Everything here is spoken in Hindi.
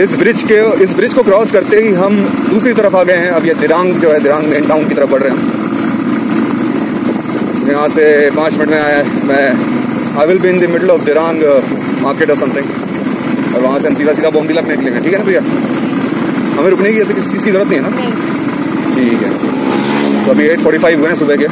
इस ब्रिज के इस ब्रिज को क्रॉस करते ही हम दूसरी तरफ़ आ गए हैं। अब ये दिरांग जो है दिरांग मेन टाउन की तरफ़ बढ़ रहे हैं। यहाँ से पाँच मिनट में आया मैं I will be in the middle of Dirang market और समथिंग और वहाँ से हम सीधा सीधा बॉम्बीला निकलेंगे ठीक है ना भैया? हमें रुकने की ऐसे किसी की ज़रूरत नहीं है ना? ठीक है। तो अभी एट फोर्टी फाइव हुए हैं सुबह के।